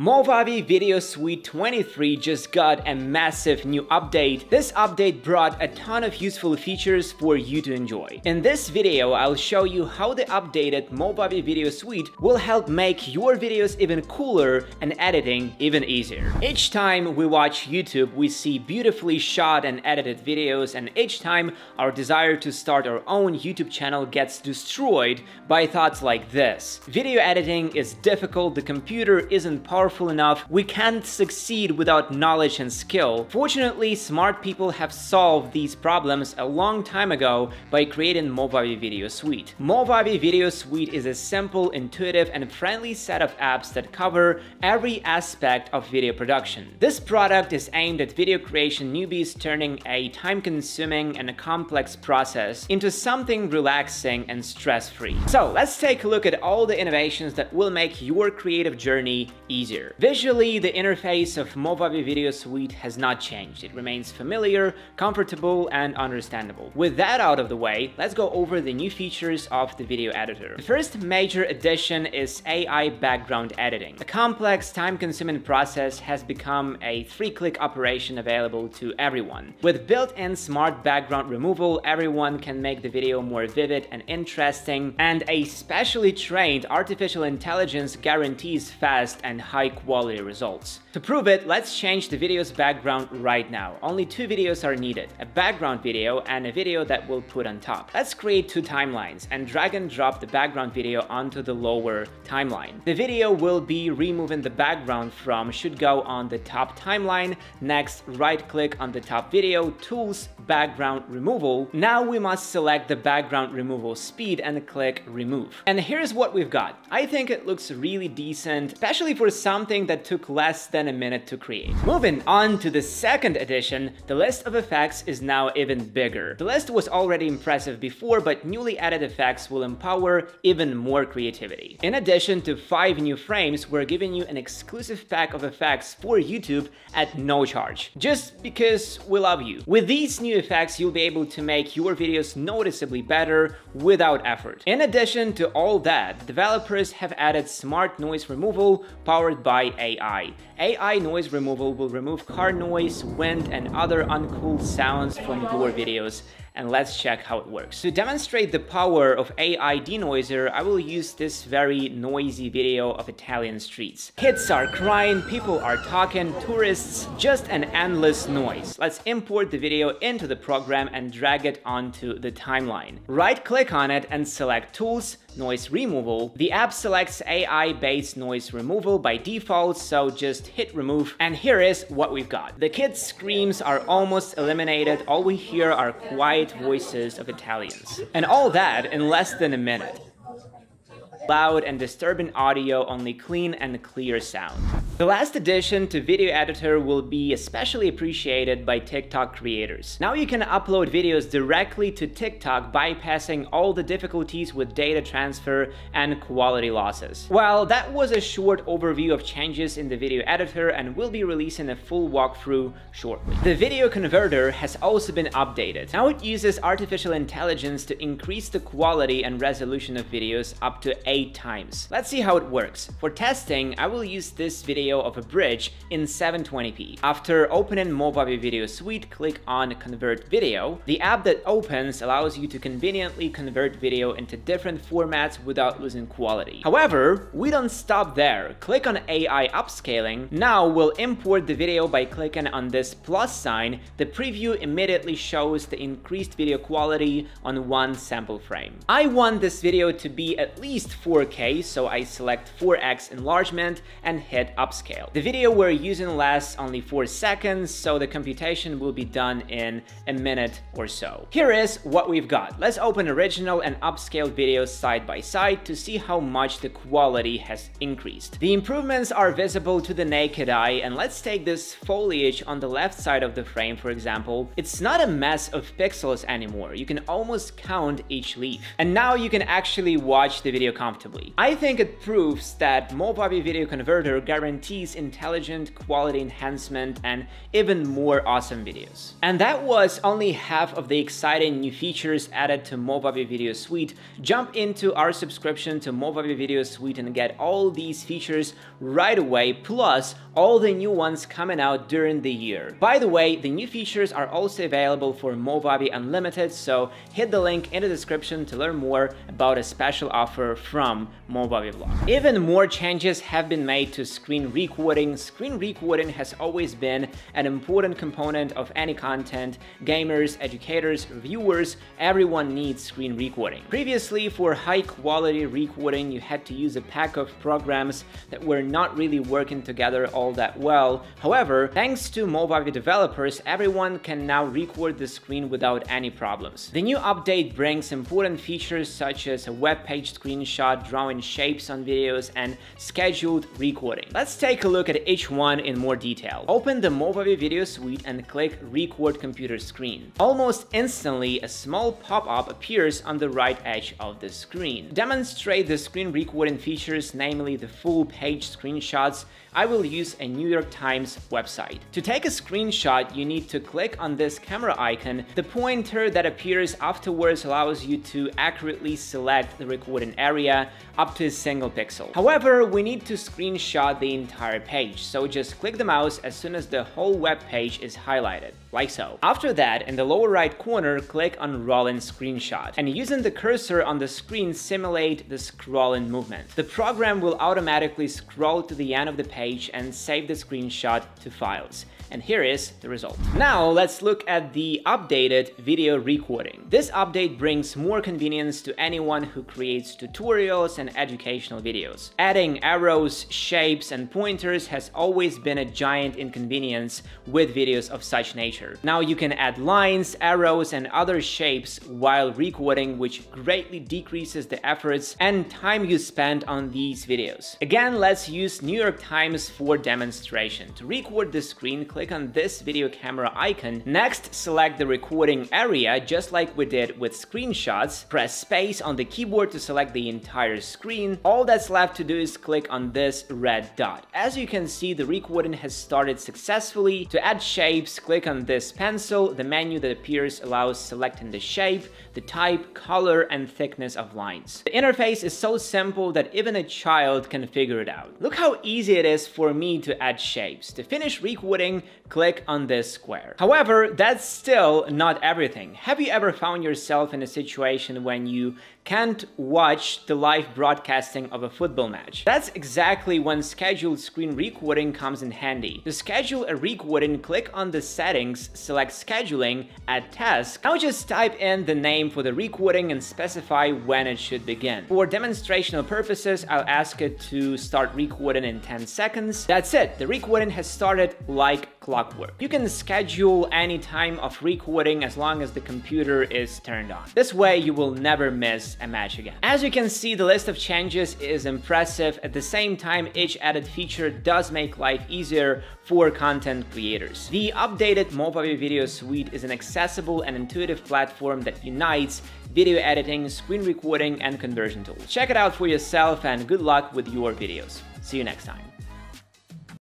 Movavi Video Suite 23 just got a massive new update. This update brought a ton of useful features for you to enjoy. In this video, I'll show you how the updated Movavi Video Suite will help make your videos even cooler and editing even easier. Each time we watch YouTube, we see beautifully shot and edited videos and each time our desire to start our own YouTube channel gets destroyed by thoughts like this. Video editing is difficult, the computer isn't powerful powerful enough, we can't succeed without knowledge and skill. Fortunately, smart people have solved these problems a long time ago by creating Movavi Video Suite. Movavi Video Suite is a simple, intuitive, and friendly set of apps that cover every aspect of video production. This product is aimed at video creation newbies turning a time-consuming and a complex process into something relaxing and stress-free. So let's take a look at all the innovations that will make your creative journey easier Visually, the interface of Movavi Video Suite has not changed. It remains familiar, comfortable, and understandable. With that out of the way, let's go over the new features of the video editor. The first major addition is AI background editing. A complex, time-consuming process has become a three-click operation available to everyone. With built-in smart background removal, everyone can make the video more vivid and interesting, and a specially trained artificial intelligence guarantees fast and high quality results. To prove it, let's change the video's background right now. Only two videos are needed, a background video and a video that we'll put on top. Let's create two timelines and drag and drop the background video onto the lower timeline. The video will be removing the background from should go on the top timeline. Next, right click on the top video, tools, background removal. Now we must select the background removal speed and click remove. And here's what we've got. I think it looks really decent, especially for something that took less than a minute to create. Moving on to the second edition, the list of effects is now even bigger. The list was already impressive before, but newly added effects will empower even more creativity. In addition to 5 new frames, we're giving you an exclusive pack of effects for YouTube at no charge, just because we love you. With these new effects, you'll be able to make your videos noticeably better without effort. In addition to all that, developers have added smart noise removal powered by AI. AI noise removal will remove car noise, wind, and other uncool sounds from your videos and let's check how it works. To demonstrate the power of AI denoiser, I will use this very noisy video of Italian streets. Kids are crying, people are talking, tourists, just an endless noise. Let's import the video into the program and drag it onto the timeline. Right click on it and select Tools, Noise Removal. The app selects AI-based noise removal by default, so just hit remove. And here is what we've got. The kids' screams are almost eliminated, all we hear are quiet voices of Italians. And all that in less than a minute. Loud and disturbing audio, only clean and clear sound. The last addition to Video Editor will be especially appreciated by TikTok creators. Now you can upload videos directly to TikTok bypassing all the difficulties with data transfer and quality losses. Well, that was a short overview of changes in the Video Editor and we'll be releasing a full walkthrough shortly. The Video Converter has also been updated. Now it uses artificial intelligence to increase the quality and resolution of videos up to 8 times. Let's see how it works. For testing, I will use this video of a bridge in 720p. After opening Movavi Video Suite, click on Convert Video. The app that opens allows you to conveniently convert video into different formats without losing quality. However, we don't stop there. Click on AI Upscaling. Now we'll import the video by clicking on this plus sign. The preview immediately shows the increased video quality on one sample frame. I want this video to be at least 4K, so I select 4x enlargement and hit upscale upscale. The video we're using lasts only 4 seconds, so the computation will be done in a minute or so. Here is what we've got. Let's open original and upscaled videos side by side to see how much the quality has increased. The improvements are visible to the naked eye, and let's take this foliage on the left side of the frame, for example. It's not a mess of pixels anymore. You can almost count each leaf. And now you can actually watch the video comfortably. I think it proves that Movavi Video Converter guarantees intelligent quality enhancement and even more awesome videos. And that was only half of the exciting new features added to Movavi Video Suite. Jump into our subscription to Movavi Video Suite and get all these features right away, plus all the new ones coming out during the year. By the way, the new features are also available for Movavi Unlimited, so hit the link in the description to learn more about a special offer from Movavi Vlog. Even more changes have been made to screen recording. Screen recording has always been an important component of any content. Gamers, educators, viewers, everyone needs screen recording. Previously, for high quality recording, you had to use a pack of programs that were not really working together all that well. However, thanks to Movavi developers, everyone can now record the screen without any problems. The new update brings important features such as a web page screenshot, drawing shapes on videos, and scheduled recording. Let's take a look at each one in more detail. Open the Movavi Video Suite and click Record Computer Screen. Almost instantly, a small pop-up appears on the right edge of the screen. Demonstrate the screen recording features, namely the full page screenshots, I will use a New York Times website. To take a screenshot, you need to click on this camera icon. The pointer that appears afterwards allows you to accurately select the recording area up to a single pixel. However, we need to screenshot the entire page, so just click the mouse as soon as the whole web page is highlighted, like so. After that, in the lower right corner, click on Rolling Screenshot, and using the cursor on the screen, simulate the scrolling movement. The program will automatically scroll to the end of the page and save the screenshot to files. And here is the result. Now let's look at the updated video recording. This update brings more convenience to anyone who creates tutorials and educational videos. Adding arrows, shapes, and pointers has always been a giant inconvenience with videos of such nature. Now you can add lines, arrows, and other shapes while recording, which greatly decreases the efforts and time you spend on these videos. Again, let's use New York Times for demonstration. To record the screen, click click on this video camera icon. Next, select the recording area, just like we did with screenshots. Press space on the keyboard to select the entire screen. All that's left to do is click on this red dot. As you can see, the recording has started successfully. To add shapes, click on this pencil. The menu that appears allows selecting the shape, the type, color, and thickness of lines. The interface is so simple that even a child can figure it out. Look how easy it is for me to add shapes. To finish recording, click on this square. However, that's still not everything. Have you ever found yourself in a situation when you can't watch the live broadcasting of a football match? That's exactly when scheduled screen recording comes in handy. To schedule a recording, click on the settings, select scheduling, add task. Now just type in the name for the recording and specify when it should begin. For demonstrational purposes, I'll ask it to start recording in 10 seconds. That's it, the recording has started like clockwork. You can schedule any time of recording as long as the computer is turned on. This way you will never miss a match again. As you can see, the list of changes is impressive. At the same time, each added feature does make life easier for content creators. The updated Movavi Video Suite is an accessible and intuitive platform that unites video editing, screen recording, and conversion tools. Check it out for yourself and good luck with your videos. See you next time.